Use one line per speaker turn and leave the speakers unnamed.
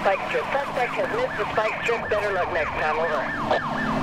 spike strip. Suspect has missed the spike strip. Better luck next time. Over.